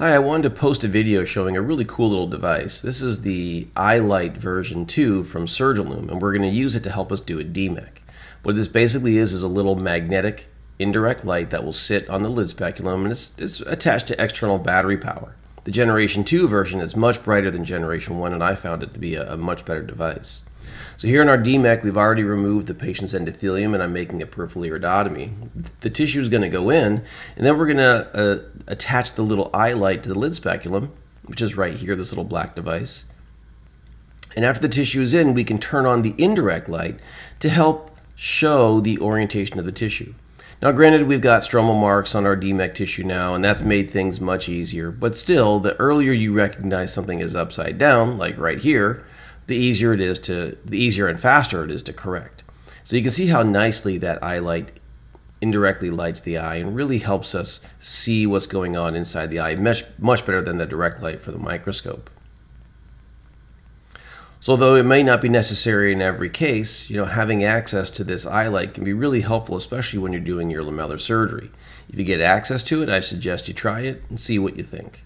Hi, I wanted to post a video showing a really cool little device. This is the iLite version 2 from Surgilum, and we're going to use it to help us do a DMEK. What this basically is is a little magnetic indirect light that will sit on the lid speculum and it's, it's attached to external battery power. The Generation 2 version is much brighter than Generation 1 and I found it to be a, a much better device. So here in our DMEK, we've already removed the patient's endothelium and I'm making a peripheral iridotomy. The tissue is going to go in and then we're going to uh, attach the little iLite to the lid speculum, which is right here, this little black device. And after the tissue is in, we can turn on the indirect light to help show the orientation of the tissue. Now, granted, we've got stromal marks on our DMEK tissue now, and that's made things much easier. But still, the earlier you recognize something is upside down, like right here, the easier it is to, the easier and faster it is to correct. So you can see how nicely that iLite indirectly lights the eye and really helps us see what's going on inside the eye much, much better than the direct light for the microscope. So though it may not be necessary in every case, you know, having access to this iLite can be really helpful, especially when you're doing your lamellar surgery. If you get access to it, I suggest you try it and see what you think.